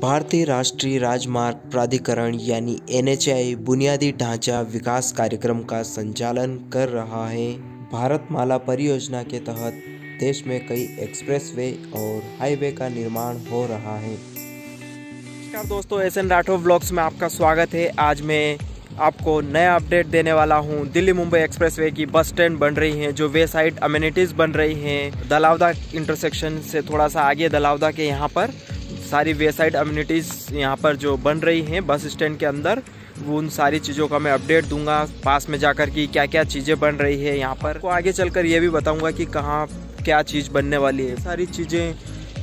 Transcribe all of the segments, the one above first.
भारतीय राष्ट्रीय राजमार्ग प्राधिकरण यानी एनएचएआई बुनियादी ढांचा विकास कार्यक्रम का संचालन कर रहा है। भारतमाला परियोजना के तहत देश में कई एक्सप्रेसवे और हाईवे का निर्माण हो रहा है। नमस्कार दोस्तों, एस एन राठौर ब्लॉग्स में आपका स्वागत है। आज मैं आपको नया अपडेट देने वाला हूँ। दिल्ली मुंबई एक्सप्रेसवे की बस स्टैंड बन रही है, जो वे साइड अम्यूनिटीज़ बन रही हैं। दलावदा इंटरसेक्शन से थोड़ा सा आगे, दलावदा के यहाँ पर। सारी वे साइड अम्यूनिटीज़ यहाँ पर जो बन रही हैं बस स्टैंड के अंदर, वो उन सारी चीज़ों का मैं अपडेट दूँगा, पास में जाकर कि क्या क्या चीज़ें बन रही है यहाँ पर। को आगे चलकर ये भी बताऊँगा कि कहाँ क्या चीज़ बनने वाली है। सारी चीज़ें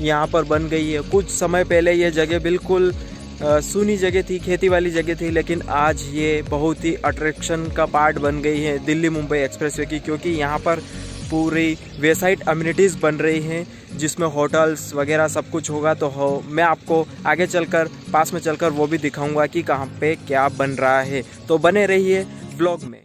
यहाँ पर बन गई है। कुछ समय पहले ये जगह बिल्कुल सुनी जगह थी, खेती वाली जगह थी, लेकिन आज ये बहुत ही अट्रैक्शन का पार्ट बन गई है दिल्ली मुंबई एक्सप्रेसवे की, क्योंकि यहाँ पर पूरी वेसाइट अम्यूनिटीज़ बन रही हैं, जिसमें होटल्स वगैरह सब कुछ होगा तो हो, मैं आपको आगे चलकर, पास में चलकर वो भी दिखाऊँगा कि कहाँ पे क्या बन रहा है। तो बने रहिए ब्लॉग में।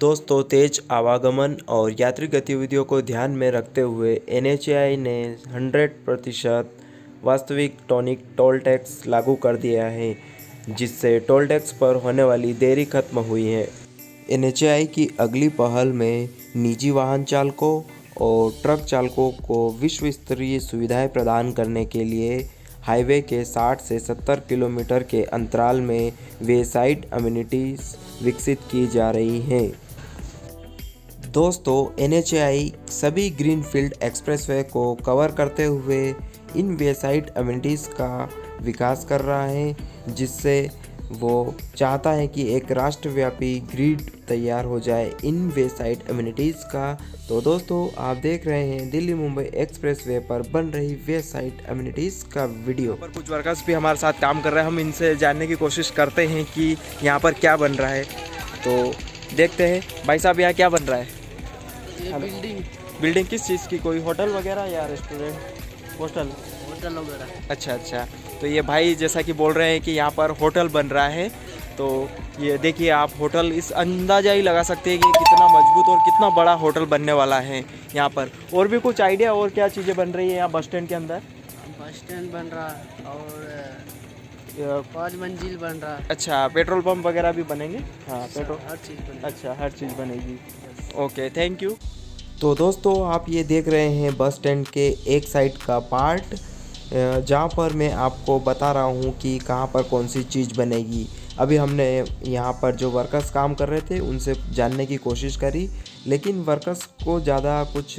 दोस्तों, तेज आवागमन और यात्री गतिविधियों को ध्यान में रखते हुए एन ने 100 प्रतिशत वास्तविक टॉनिक टोल टैक्स लागू कर दिया है, जिससे टोल टैक्स पर होने वाली देरी खत्म हुई है। एन की अगली पहल में निजी वाहन चालकों और ट्रक चालकों को विश्व स्तरीय सुविधाएँ प्रदान करने के लिए हाईवे के 60 से 70 किलोमीटर के अंतराल में वे साइड अम्यूनिटीज़ विकसित की जा रही हैं। दोस्तों एन सभी ग्रीनफील्ड एक्सप्रेसवे को कवर करते हुए इन वे साइड अम्यूनिटीज़ का विकास कर रहा है, जिससे वो चाहता है कि एक राष्ट्रव्यापी ग्रिड तैयार हो जाए इन वे साइड अम्यूनिटीज़ का। तो दोस्तों, आप देख रहे हैं दिल्ली मुंबई एक्सप्रेस वे पर बन रही वे साइड अम्यूनिटीज़ का वीडियो पर कुछ वर्कर्स भी हमारे साथ काम कर रहे हैं। हम इनसे जानने की कोशिश करते हैं कि यहाँ पर क्या बन रहा है। तो देखते हैं। भाई साहब यहाँ क्या बन रहा है? ये बिल्डिंग बिल्डिंग किस चीज़ की? कोई होटल वगैरह या रेस्टोरेंट होटल होटल वगैरह। अच्छा अच्छा। तो ये भाई जैसा कि बोल रहे हैं कि यहाँ पर होटल बन रहा है। तो ये देखिए आप होटल इस अंदाज़ा ही लगा सकते हैं कि कितना मज़बूत और कितना बड़ा होटल बनने वाला है यहाँ पर। और भी कुछ आइडिया और क्या चीज़ें बन रही है यहाँ बस स्टैंड के अंदर? बस स्टैंड बन रहा है और पाँच मंजिल बन रहा है। अच्छा पेट्रोल पंप वगैरह भी बनेंगे? हाँ पेट्रोल हर चीज़ अच्छा हर चीज़ बनेगी। ओके थैंक यू तो दोस्तों आप ये देख रहे हैं बस स्टैंड के एक साइड का पार्ट जहाँ पर मैं आपको बता रहा हूँ कि कहाँ पर कौन सी चीज़ बनेगी। अभी हमने यहाँ पर जो वर्कर्स काम कर रहे थे उनसे जानने की कोशिश करी लेकिन वर्कर्स को ज़्यादा कुछ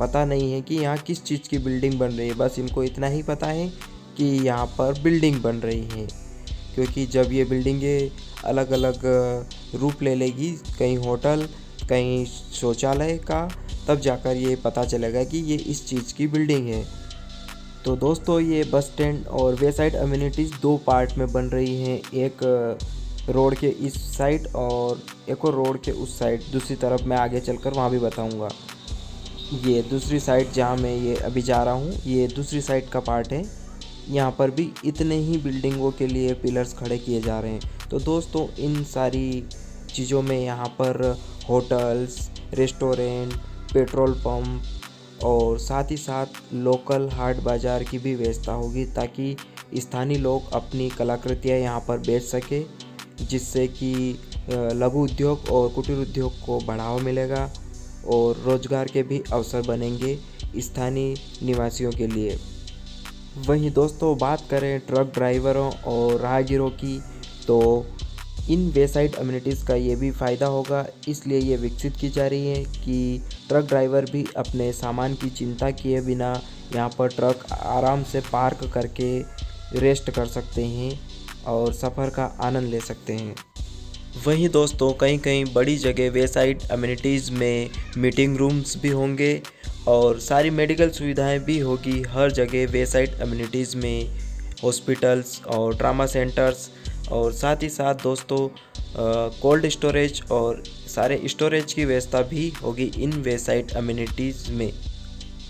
पता नहीं है कि यहाँ किस चीज़ की बिल्डिंग बन रही है। बस इनको इतना ही पता है कि यहाँ पर बिल्डिंग बन रही है, क्योंकि जब ये बिल्डिंगें अलग अलग रूप ले लेगी, कहीं होटल, कहीं शौचालय का, तब जाकर ये पता चलेगा कि ये इस चीज़ की बिल्डिंग है। तो दोस्तों, ये बस स्टैंड और वे साइड अम्यूनिटीज़ दो पार्ट में बन रही हैं, एक रोड के इस साइड और एक और रोड के उस साइड दूसरी तरफ़ मैं आगे चलकर वहाँ भी बताऊँगा। ये दूसरी साइड जहाँ मैं ये अभी जा रहा हूँ, ये दूसरी साइड का पार्ट है। यहाँ पर भी इतने ही बिल्डिंगों के लिए पिलर्स खड़े किए जा रहे हैं। तो दोस्तों, इन सारी चीज़ों में यहाँ पर होटल्स, रेस्टोरेंट, पेट्रोल पंप और साथ ही साथ लोकल हाट बाज़ार की भी व्यवस्था होगी ताकि स्थानीय लोग अपनी कलाकृतियाँ यहाँ पर बेच सके, जिससे कि लघु उद्योग और कुटीर उद्योग को बढ़ावा मिलेगा और रोज़गार के भी अवसर बनेंगे स्थानीय निवासियों के लिए। वहीं दोस्तों, बात करें ट्रक ड्राइवरों और राहगीरों की तो इन वेसाइड अम्यूनिटीज़ का ये भी फ़ायदा होगा। इसलिए ये विकसित की जा रही है कि ट्रक ड्राइवर भी अपने सामान की चिंता किए बिना यहाँ पर ट्रक आराम से पार्क करके रेस्ट कर सकते हैं और सफ़र का आनंद ले सकते हैं। वहीं दोस्तों कहीं कहीं बड़ी जगह वे साइड अम्यूनिटीज़ में मीटिंग रूम्स भी होंगे। और सारी मेडिकल सुविधाएँ भी होगी हर जगह वे साइड अम्यूनिटीज़ में हॉस्पिटल्स और ट्रामा सेंटर्स और साथ ही साथ दोस्तों कोल्ड स्टोरेज और सारे स्टोरेज की व्यवस्था भी होगी इन वेसाइट अम्यूनिटीज़ में।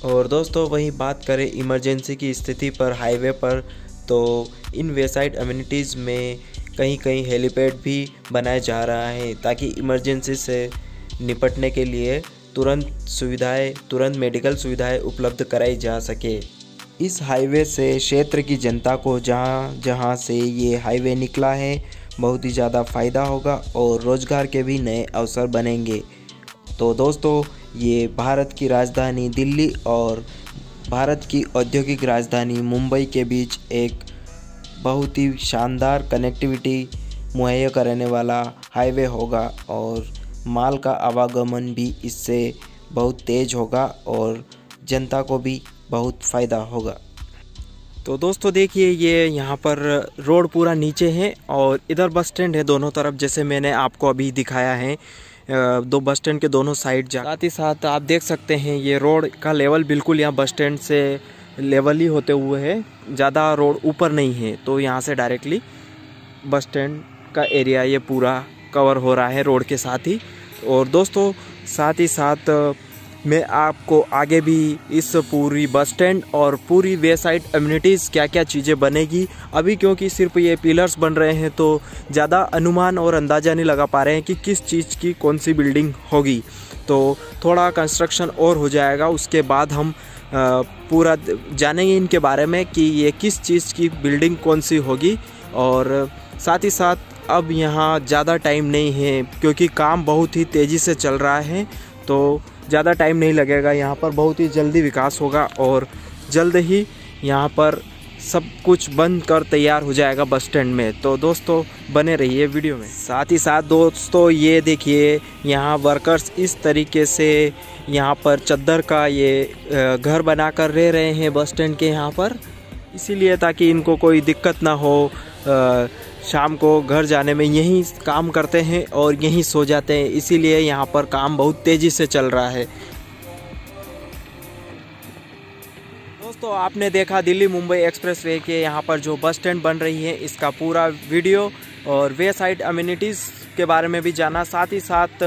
और दोस्तों, वहीं बात करें इमरजेंसी की स्थिति पर हाईवे पर तो इन वेसाइड अम्यूनिटीज़ में कहीं कहीं हेलीपैड भी बनाया जा रहा है ताकि इमरजेंसी से निपटने के लिए तुरंत सुविधाएँ, तुरंत मेडिकल सुविधाएँ उपलब्ध कराई जा सके। इस हाईवे से क्षेत्र की जनता को जहाँ जहाँ से ये हाईवे निकला है, बहुत ही ज़्यादा फ़ायदा होगा और रोज़गार के भी नए अवसर बनेंगे। तो दोस्तों, ये भारत की राजधानी दिल्ली और भारत की औद्योगिक राजधानी मुंबई के बीच एक बहुत ही शानदार कनेक्टिविटी मुहैया कराने वाला हाईवे होगा और माल का आवागमन भी इससे बहुत तेज़ होगा और जनता को भी बहुत फ़ायदा होगा। तो दोस्तों देखिए, ये यहाँ पर रोड पूरा नीचे है और इधर बस स्टैंड है दोनों तरफ़, जैसे मैंने आपको अभी दिखाया है। दो बस स्टैंड के दोनों साइड जा साथ ही साथ आप देख सकते हैं, ये रोड का लेवल बिल्कुल यहाँ बस स्टैंड से लेवल ही होते हुए है, ज़्यादा रोड ऊपर नहीं है तो यहाँ से डायरेक्टली बस स्टैंड का एरिया ये पूरा कवर हो रहा है रोड के साथ ही। और दोस्तों, साथ ही साथ मैं आपको आगे भी इस पूरी बस स्टैंड और पूरी वे साइड अम्यूनिटीज़ क्या क्या चीज़ें बनेगी, अभी क्योंकि सिर्फ़ ये पिलर्स बन रहे हैं तो ज़्यादा अनुमान और अंदाज़ा नहीं लगा पा रहे हैं कि किस चीज़ की कौन सी बिल्डिंग होगी। तो थोड़ा कंस्ट्रक्शन और हो जाएगा, उसके बाद हम पूरा जानेंगे इनके बारे में कि ये किस चीज़ की बिल्डिंग कौन सी होगी। और साथ ही साथ अब यहाँ ज़्यादा टाइम नहीं है, क्योंकि काम बहुत ही तेज़ी से चल रहा है तो ज़्यादा टाइम नहीं लगेगा यहाँ पर, बहुत ही जल्दी विकास होगा और जल्द ही यहाँ पर सब कुछ बंद कर तैयार हो जाएगा बस स्टैंड में। तो दोस्तों, बने रहिए वीडियो में। साथ ही साथ दोस्तों, ये देखिए, यहाँ वर्कर्स इस तरीके से यहाँ पर चद्दर का ये घर बनाकर रह रहे हैं बस स्टैंड के यहाँ पर। इसीलिए ताकि इनको कोई दिक्कत ना हो शाम को घर जाने में यहीं काम करते हैं और यहीं सो जाते हैं। इसीलिए यहाँ पर काम बहुत तेज़ी से चल रहा है। दोस्तों आपने देखा दिल्ली मुंबई एक्सप्रेस वे के यहाँ पर जो बस स्टैंड बन रही है इसका पूरा वीडियो और वे साइड अम्यूनिटीज़ के बारे में भी जाना। साथ ही साथ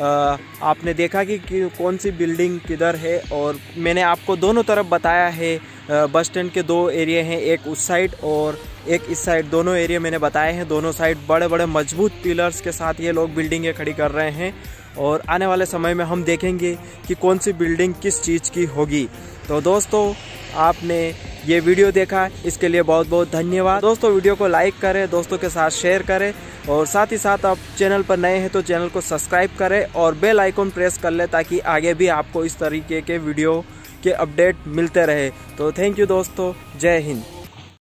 आपने देखा कि, कि कौन सी बिल्डिंग किधर है और मैंने आपको दोनों तरफ़ बताया है। बस स्टैंड के दो एरिया हैं एक उस साइड और एक इस साइड दोनों एरिया मैंने बताए हैं, दोनों साइड बड़े बड़े मज़बूत पिलर्स के साथ ये लोग बिल्डिंगें खड़ी कर रहे हैं और आने वाले समय में हम देखेंगे कि कौन सी बिल्डिंग किस चीज़ की होगी। तो दोस्तों, आपने ये वीडियो देखा, इसके लिए बहुत बहुत धन्यवाद। दोस्तों, वीडियो को लाइक करें, दोस्तों के साथ शेयर करें और साथ ही साथ आप चैनल पर नए हैं तो चैनल को सब्सक्राइब करें और बेल आइकन प्रेस कर लें ताकि आगे भी आपको इस तरीके के वीडियो के अपडेट मिलते रहे। तो थैंक यू दोस्तों, जय हिंद।